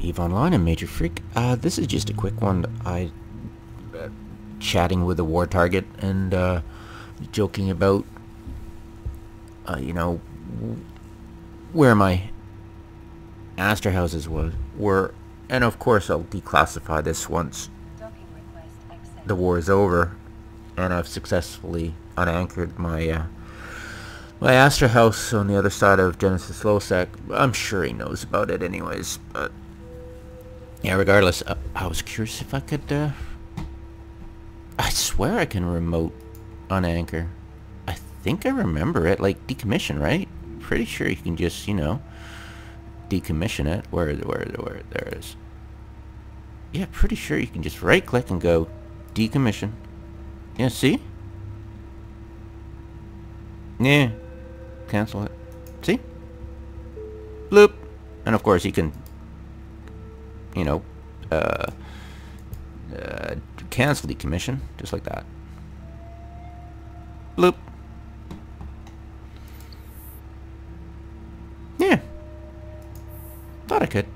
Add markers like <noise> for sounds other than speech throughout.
Eve Online and Major Freak. Uh, this is just a quick one. I uh, chatting with a war target and uh, joking about, uh, you know, where my Astrahuses was were, and of course I'll declassify this once the war is over, and I've successfully unanchored my uh, my Astrahus on the other side of Genesis lowsec. I'm sure he knows about it anyways, but yeah, regardless, uh, I was curious if I could, uh, I swear I can remote unanchor. I think I remember it, like decommission, right? Pretty sure you can just, you know, decommission it. Where is it, where is it, where is? There it is. Yeah, pretty sure you can just right click and go decommission. Yeah, see? Yeah. Cancel it. See? Bloop. And of course you can, you know, uh, uh, cancel decommission, just like that. Bloop. Yeah. Thought I could.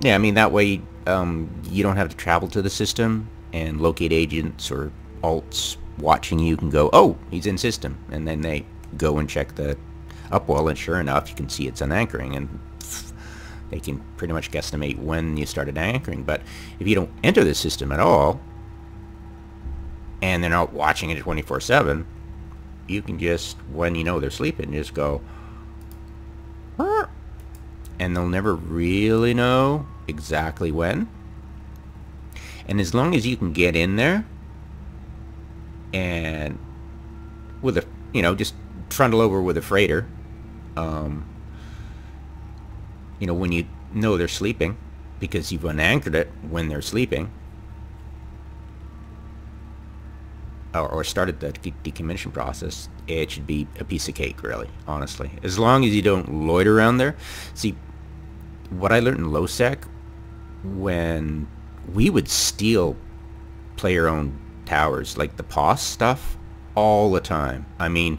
Yeah, I mean, that way um, you don't have to travel to the system and locate agents or alts watching you can go, oh, he's in system. And then they go and check the upwell, and sure enough, you can see it's unanchoring. And they can pretty much guesstimate when you started anchoring. But if you don't enter the system at all, and they're not watching it 24-7, you can just, when you know they're sleeping, just go, and they'll never really know exactly when. And as long as you can get in there and with a, you know, just trundle over with a freighter, um, you know, when you know they're sleeping because you've unanchored it when they're sleeping or, or started the decommission process, it should be a piece of cake, really, honestly. As long as you don't loiter around there. See, what I learned in lowsec when we would steal player-owned towers, like the POS stuff, all the time. I mean,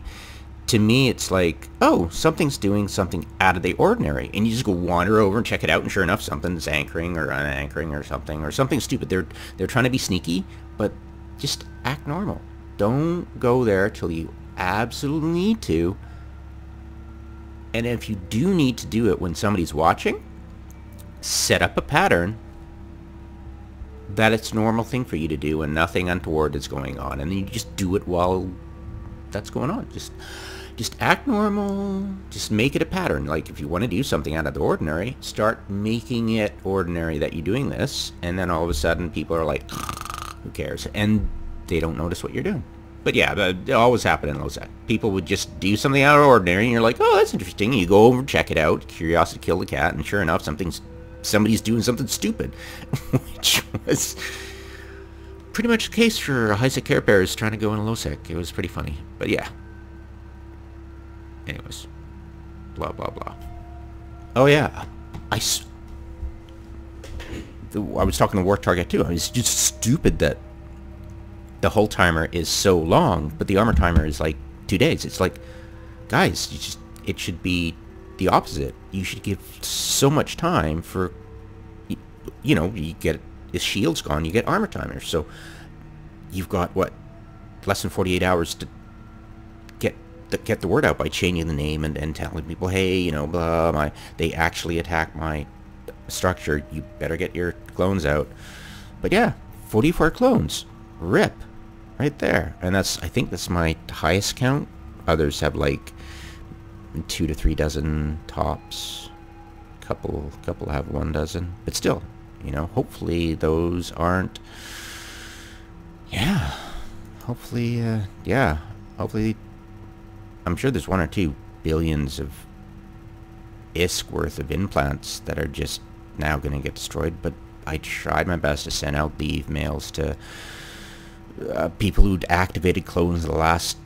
to me, it's like, oh, something's doing something out of the ordinary. And you just go wander over and check it out, and sure enough, something's anchoring or unanchoring or something, or something stupid. They're, they're trying to be sneaky, but just act normal. Don't go there till you absolutely need to. And if you do need to do it when somebody's watching, set up a pattern that it's a normal thing for you to do and nothing untoward is going on. And you just do it while that's going on. Just just act normal. Just make it a pattern. Like if you want to do something out of the ordinary start making it ordinary that you're doing this. And then all of a sudden people are like who cares? And they don't notice what you're doing. But yeah, it always happened in lowsec. People would just do something out of ordinary, and you're like, oh, that's interesting. You go over and check it out. Curiosity killed the cat, and sure enough, something's somebody's doing something stupid, <laughs> which was pretty much the case for highsec Care Bears trying to go in lowsec. It was pretty funny, but yeah. Anyways, blah blah blah. Oh yeah, I. I was talking to War Target too. I was just stupid that the whole timer is so long, but the armor timer is like two days. It's like, guys, just it should be the opposite. You should give so much time for, you know, you get his shield's gone, you get armor timer. So you've got what less than 48 hours to get the, get the word out by changing the name and, and telling people, hey, you know, blah, my they actually attack my structure. You better get your clones out. But yeah, 44 clones. Rip. Right there. And that's, I think that's my highest count. Others have like two to three dozen tops. Couple, couple have one dozen, but still, you know, hopefully those aren't. Yeah, hopefully, uh, yeah, hopefully. I'm sure there's one or two billions of ISK worth of implants that are just now going to get destroyed, but I tried my best to send out leave mails to uh, people who'd activated clones the last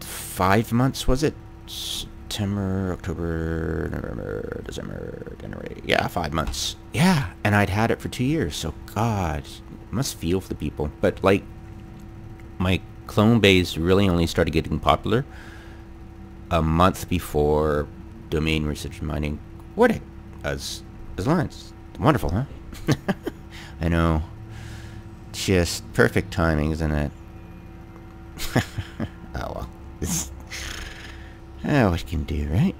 five months, was it? September, October, November, Zimmer generated. Yeah, five months. Yeah, and I'd had it for two years, so God, must feel for the people. But like, my clone base really only started getting popular a month before domain research mining. What it as as lines. Wonderful, huh? <laughs> I know. Just perfect timing, isn't it? <laughs> oh well. <laughs> oh, what can do, right?